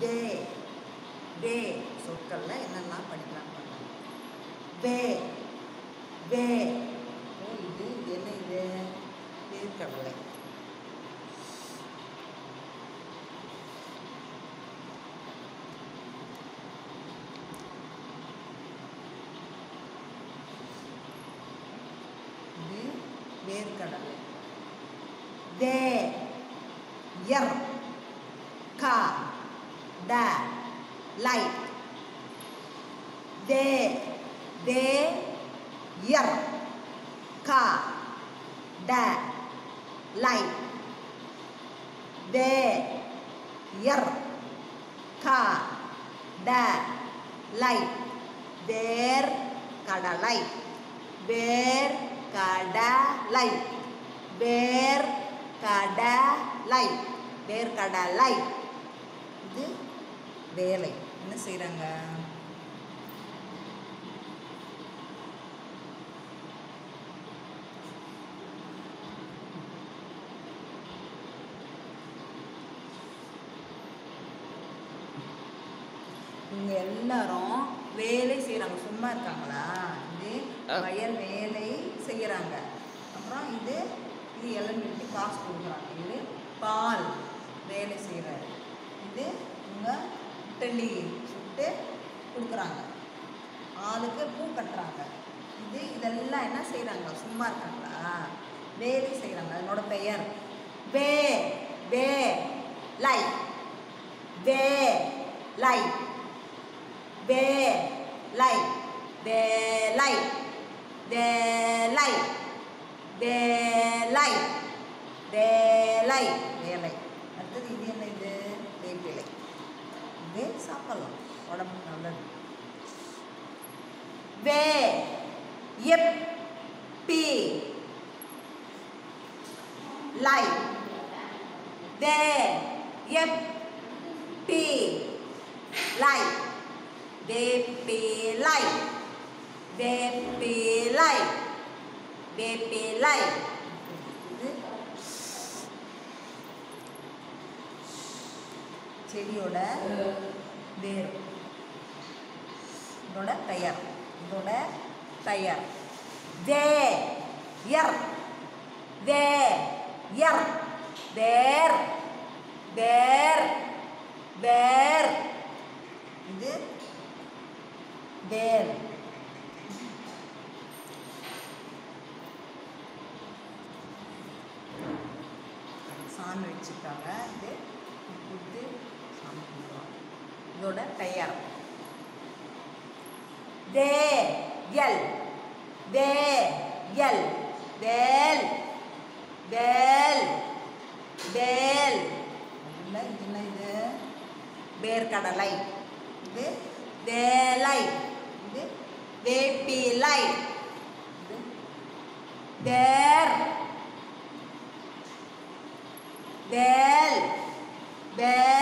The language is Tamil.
டே டே சொற்களில் என்னெல்லாம் படிக்கலாம் பாருங்க. வே வே. ஓ இது என்ன இது? வேர்க்கடலை இது வேர்க்கடலை தே யர் கா. that, light. they, they, year, car, that, light. they, year, car, that, like, their, kada, like, their, kada, like, their, kada, light. their, kada, like, light. வேலை. என்ன செய்கிறாங்க இவங்க எல்லாரும் வேலை செய்கிறாங்க சும்மா இருக்காங்களா? இது வயல் வேலை செய்கிறாங்க அப்புறம் இது இது இளநீட்டு காசு கொடுக்குறாங்க. இது பால் வேலை செய்கிறாரு இது இவங்க டெல்லி சுட்டு கொடுக்குறாங்க. ஆளுக்கு பூ கட்டுறாங்க. இது இதெல்லாம் என்ன செய்கிறாங்க சும்மா இருக்காங்களா? வேலி செய்கிறாங்க அதனோட பெயர் வே வே லை வே லை வே லை வேலை வேலை வேலை வேலை அடுத்தது இது என்ன இது வேப்பிலை இது சாப்பிடலாம் உடம்புக்கு நல்லது வே எப் பி லை வே எப் பி லை வேப்பிலை வேப்பிலை வேப்பிலை இது செடியோட வேர் இதோட பெயர். இதோட பெயர். வே எர் வே எர் வேர். வேர். வேர். இது வேர். சாமி வச்சுருக்காங்க. இது கொடுத்து சாமி கும்பிடுவாங்க இதோட பெயர். வே எல் வே எல் வேல் வேல் வேல் இல்லை என்ன இது வேர்க்கடலை இது வேலை இது வேப்பிலை இது வேர் வேல் வேல்